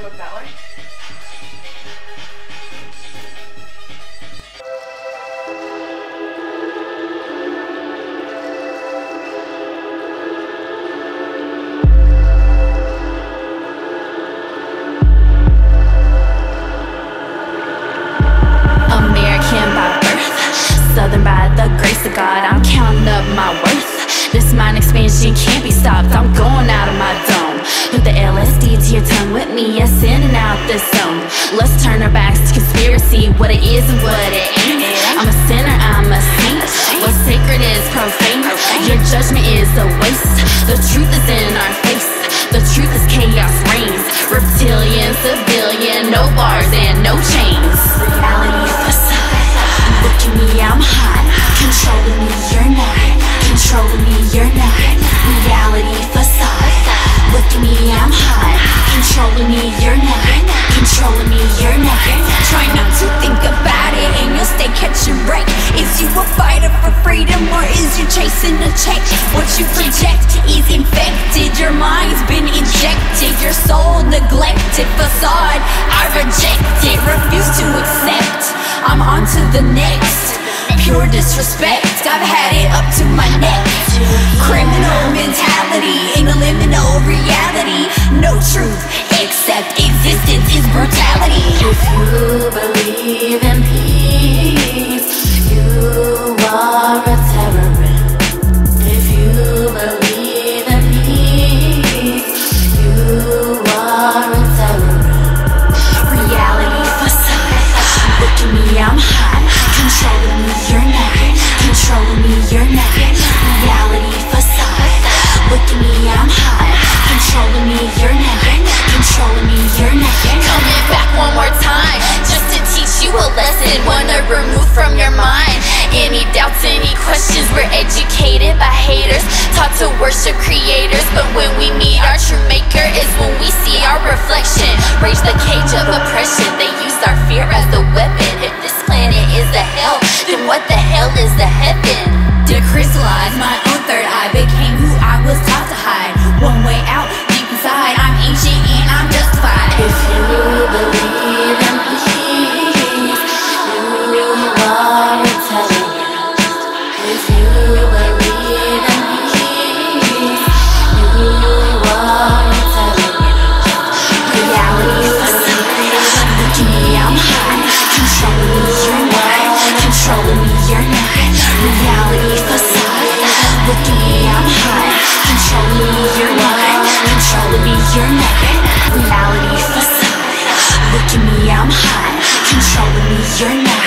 American look that way. Southern by the grace of God, I'm counting up my worth. This mind expansion can't be stopped. I'm going out of my. Put the LSD to your tongue with me, yes, in and out this zone. Let's turn our backs to conspiracy, what it is and what it ain't. I'm a sinner, I'm a saint. You a check? What you project is infected. Your mind's been injected. Your soul neglected. Facade, I reject it. Refuse to accept. I'm on to the next. Pure disrespect. I've had it up to my neck. Criminal mentality in a liminal reality. No truth except existence is brutality. If you believe in peace, taught to worship creators. But when we meet our true maker, is when we see our reflection. Rage the cage of oppression. yeah, I'm Controlling me, you're not Controlling me, you're not Reality facade. Look at me, I'm hot. Controlling me, you're not Controlling me, you're not Reality facade. Look at me, I'm Controlling me, you're not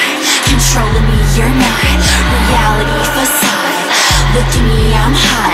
Controlling me, you're not Reality facade. Look at me, I'm